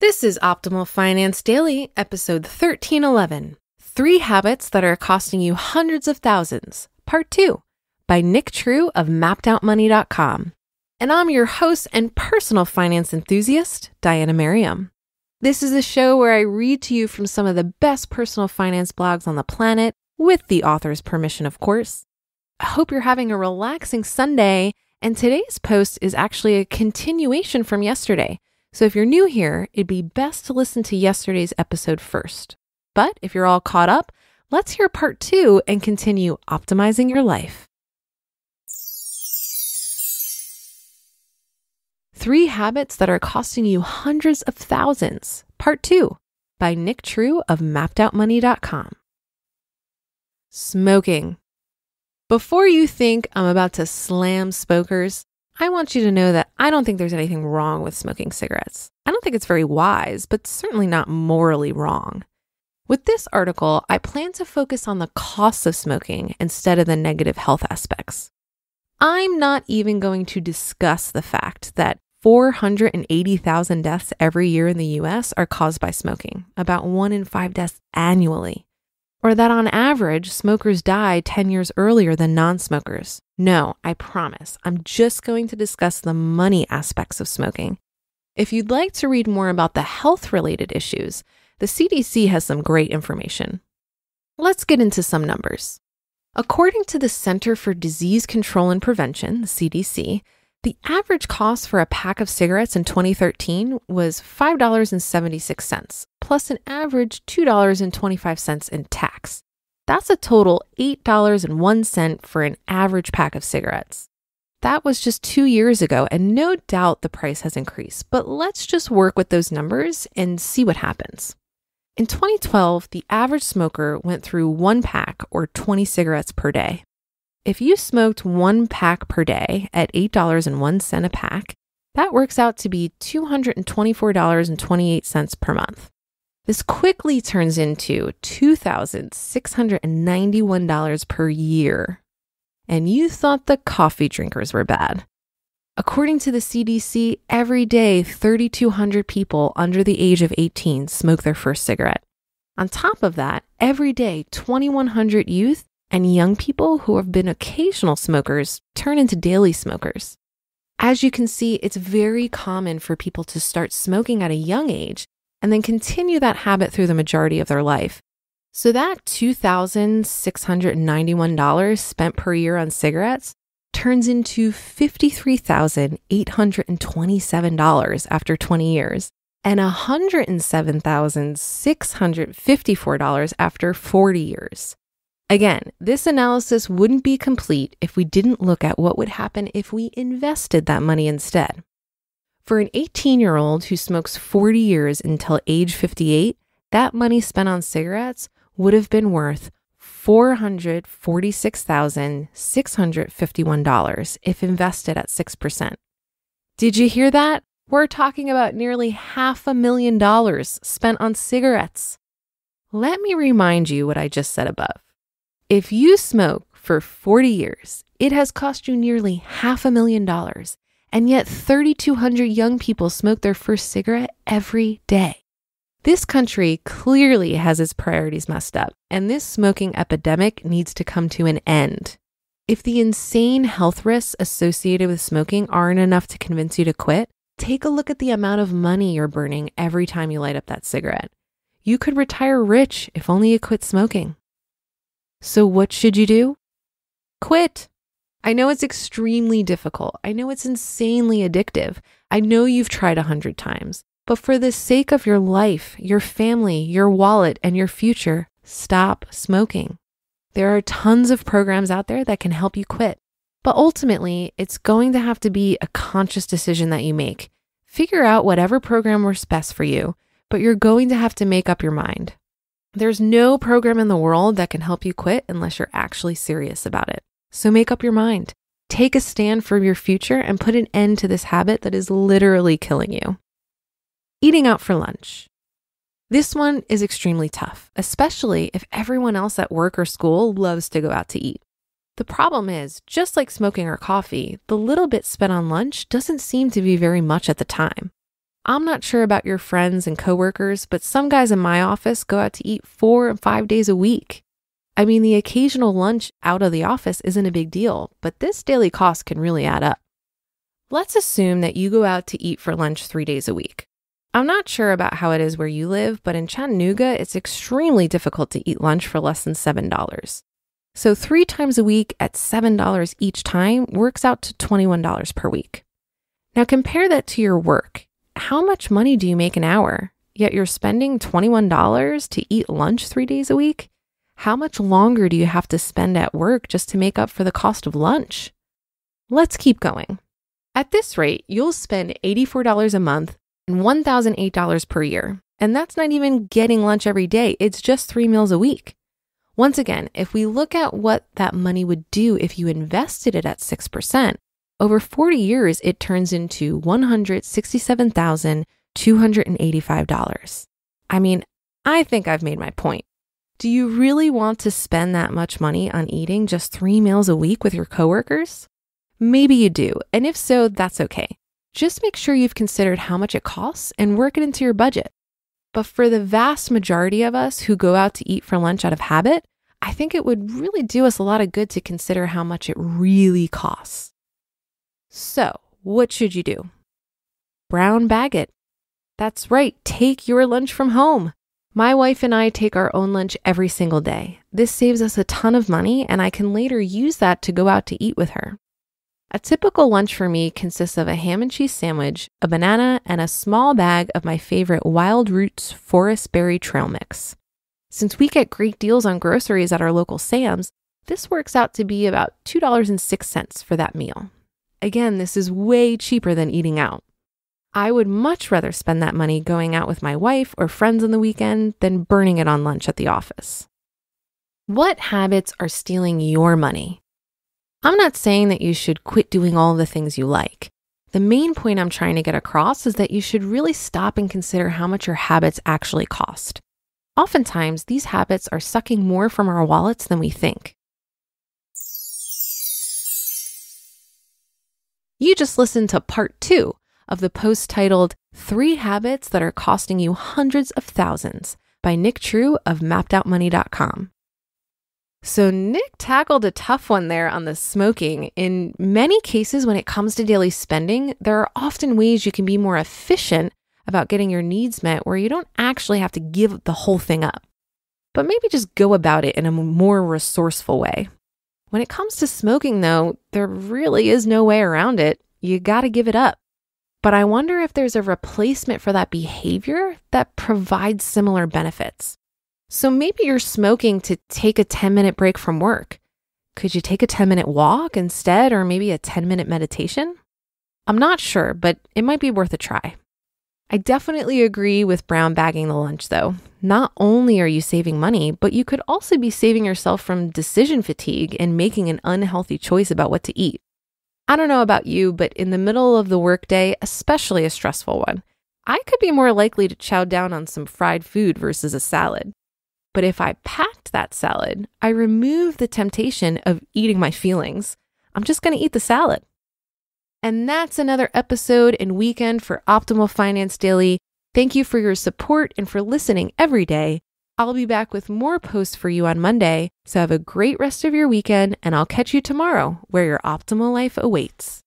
This is Optimal Finance Daily, episode 1311 Three Habits That Are Costing You Hundreds of Thousands, Part 2, by Nick True of MappedOutMoney.com. And I'm your host and personal finance enthusiast, Diania Merriam. This is a show where I read to you from some of the best personal finance blogs on the planet, with the author's permission, of course. I hope you're having a relaxing Sunday, and today's post is actually a continuation from yesterday. So if you're new here, it'd be best to listen to yesterday's episode first. But if you're all caught up, let's hear part two and continue optimizing your life. Three Habits That Are Costing You Hundreds of Thousands, Part 2 by Nick True of MappedOutMoney.com. Smoking. Before you think I'm about to slam smokers, I want you to know that I don't think there's anything wrong with smoking cigarettes. I don't think it's very wise, but certainly not morally wrong. With this article, I plan to focus on the costs of smoking instead of the negative health aspects. I'm not even going to discuss the fact that 480,000 deaths every year in the US are caused by smoking, about one in five deaths annually or that on average, smokers die 10 years earlier than non smokers. No, I promise. I'm just going to discuss the money aspects of smoking. If you'd like to read more about the health related issues, the CDC has some great information. Let's get into some numbers. According to the Center for Disease Control and Prevention, the CDC, the average cost for a pack of cigarettes in 2013 was $5.76, plus an average $2.25 in tax. That's a total $8.01 for an average pack of cigarettes. That was just two years ago, and no doubt the price has increased, but let's just work with those numbers and see what happens. In 2012, the average smoker went through one pack or 20 cigarettes per day. If you smoked one pack per day at $8.01 a pack, that works out to be $224.28 per month. This quickly turns into $2,691 per year. And you thought the coffee drinkers were bad. According to the CDC, every day 3,200 people under the age of 18 smoke their first cigarette. On top of that, every day 2,100 youth and young people who have been occasional smokers turn into daily smokers. As you can see, it's very common for people to start smoking at a young age and then continue that habit through the majority of their life. So that $2,691 spent per year on cigarettes turns into $53,827 after 20 years and $107,654 after 40 years. Again, this analysis wouldn't be complete if we didn't look at what would happen if we invested that money instead. For an 18 year old who smokes 40 years until age 58, that money spent on cigarettes would have been worth $446,651 if invested at 6%. Did you hear that? We're talking about nearly half a million dollars spent on cigarettes. Let me remind you what I just said above. If you smoke for 40 years, it has cost you nearly half a million dollars, and yet 3,200 young people smoke their first cigarette every day. This country clearly has its priorities messed up, and this smoking epidemic needs to come to an end. If the insane health risks associated with smoking aren't enough to convince you to quit, take a look at the amount of money you're burning every time you light up that cigarette. You could retire rich if only you quit smoking. So, what should you do? Quit. I know it's extremely difficult. I know it's insanely addictive. I know you've tried a hundred times. But for the sake of your life, your family, your wallet, and your future, stop smoking. There are tons of programs out there that can help you quit. But ultimately, it's going to have to be a conscious decision that you make. Figure out whatever program works best for you, but you're going to have to make up your mind. There's no program in the world that can help you quit unless you're actually serious about it. So make up your mind. Take a stand for your future and put an end to this habit that is literally killing you. Eating out for lunch. This one is extremely tough, especially if everyone else at work or school loves to go out to eat. The problem is, just like smoking or coffee, the little bit spent on lunch doesn't seem to be very much at the time. I'm not sure about your friends and coworkers, but some guys in my office go out to eat four and five days a week. I mean, the occasional lunch out of the office isn't a big deal, but this daily cost can really add up. Let's assume that you go out to eat for lunch three days a week. I'm not sure about how it is where you live, but in Chattanooga, it's extremely difficult to eat lunch for less than $7. So, three times a week at $7 each time works out to $21 per week. Now, compare that to your work. How much money do you make an hour? Yet you're spending $21 to eat lunch three days a week? How much longer do you have to spend at work just to make up for the cost of lunch? Let's keep going. At this rate, you'll spend $84 a month and $1,008 per year. And that's not even getting lunch every day, it's just three meals a week. Once again, if we look at what that money would do if you invested it at 6%, over 40 years, it turns into $167,285. I mean, I think I've made my point. Do you really want to spend that much money on eating just three meals a week with your coworkers? Maybe you do, and if so, that's okay. Just make sure you've considered how much it costs and work it into your budget. But for the vast majority of us who go out to eat for lunch out of habit, I think it would really do us a lot of good to consider how much it really costs. So, what should you do? Brown bag it. That's right, take your lunch from home. My wife and I take our own lunch every single day. This saves us a ton of money, and I can later use that to go out to eat with her. A typical lunch for me consists of a ham and cheese sandwich, a banana, and a small bag of my favorite Wild Roots Forest Berry Trail Mix. Since we get great deals on groceries at our local Sam's, this works out to be about $2.06 for that meal. Again, this is way cheaper than eating out. I would much rather spend that money going out with my wife or friends on the weekend than burning it on lunch at the office. What habits are stealing your money? I'm not saying that you should quit doing all the things you like. The main point I'm trying to get across is that you should really stop and consider how much your habits actually cost. Oftentimes, these habits are sucking more from our wallets than we think. You just listened to part two of the post titled Three Habits That Are Costing You Hundreds of Thousands by Nick True of mappedoutmoney.com. So, Nick tackled a tough one there on the smoking. In many cases, when it comes to daily spending, there are often ways you can be more efficient about getting your needs met where you don't actually have to give the whole thing up, but maybe just go about it in a more resourceful way. When it comes to smoking, though, there really is no way around it. You gotta give it up. But I wonder if there's a replacement for that behavior that provides similar benefits. So maybe you're smoking to take a 10 minute break from work. Could you take a 10 minute walk instead, or maybe a 10 minute meditation? I'm not sure, but it might be worth a try. I definitely agree with brown bagging the lunch, though. Not only are you saving money, but you could also be saving yourself from decision fatigue and making an unhealthy choice about what to eat. I don't know about you, but in the middle of the workday, especially a stressful one, I could be more likely to chow down on some fried food versus a salad. But if I packed that salad, I remove the temptation of eating my feelings. I'm just going to eat the salad. And that's another episode and weekend for Optimal Finance Daily. Thank you for your support and for listening every day. I'll be back with more posts for you on Monday. So have a great rest of your weekend, and I'll catch you tomorrow where your optimal life awaits.